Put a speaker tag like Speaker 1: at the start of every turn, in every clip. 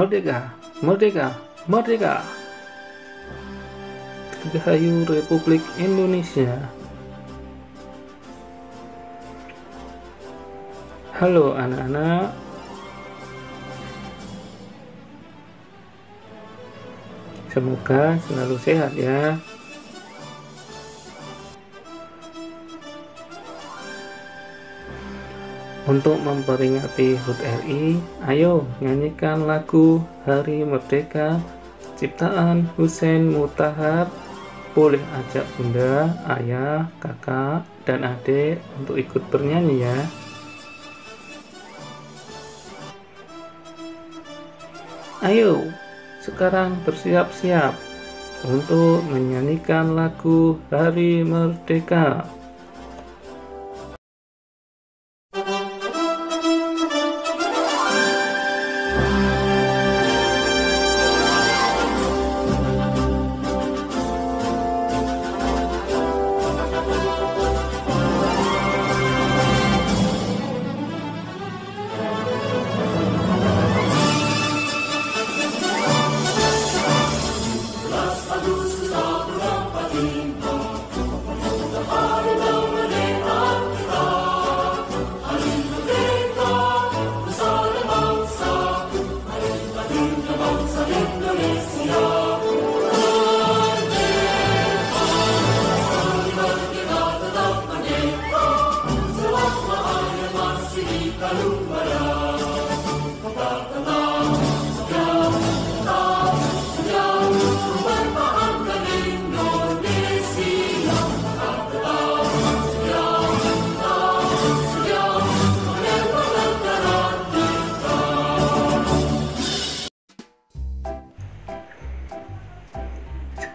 Speaker 1: Merdeka, merdeka, merdeka. Dirgahayu Republik Indonesia. Halo anak-anak. Semoga selalu sehat ya. Untuk memperingati HUT RI, ayo nyanyikan lagu Hari Merdeka ciptaan Hussein Mutahar. Boleh ajak bunda, ayah, kakak, dan adik untuk ikut bernyanyi ya. Ayo, sekarang bersiap-siap untuk menyanyikan lagu Hari Merdeka.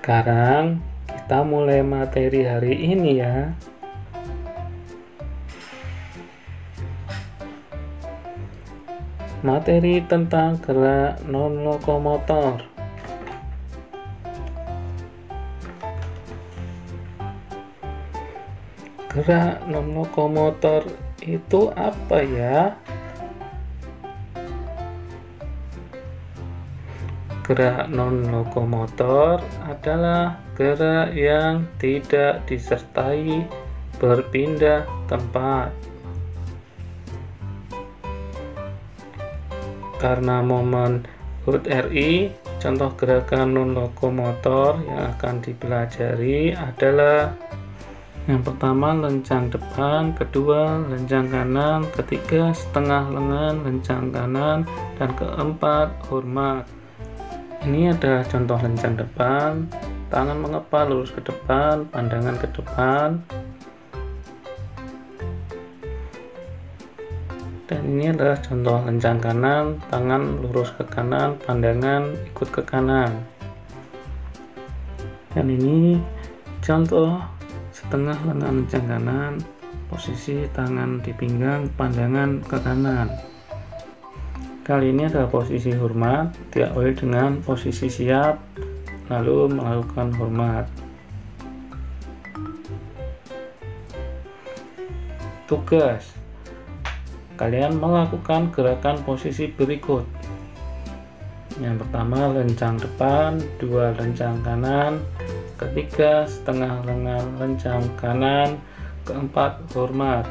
Speaker 1: Sekarang kita mulai materi hari ini ya. Materi tentang gerak non lokomotor. Gerak non lokomotor itu apa ya? Gerak non-lokomotor adalah gerak yang tidak disertai berpindah tempat. Karena momen HUT RI, contoh gerakan non-lokomotor yang akan dipelajari adalah yang pertama lencang depan, kedua lencang kanan, ketiga setengah lengan lencang kanan, dan keempat hormat. Ini ada contoh lencang depan, tangan mengepal lurus ke depan, pandangan ke depan. Dan ini adalah contoh lencang kanan, tangan lurus ke kanan, pandangan ikut ke kanan. Dan ini contoh setengah lengan lencang kanan, posisi tangan di pinggang, pandangan ke kanan. Kali ini adalah posisi hormat, diawali dengan posisi siap, lalu melakukan hormat. Tugas Kalian melakukan gerakan posisi berikut. Yang pertama lencang depan, dua lencang kanan, ketiga setengah lengan lencang kanan, keempat hormat.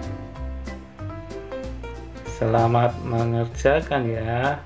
Speaker 1: Selamat mengerjakan ya.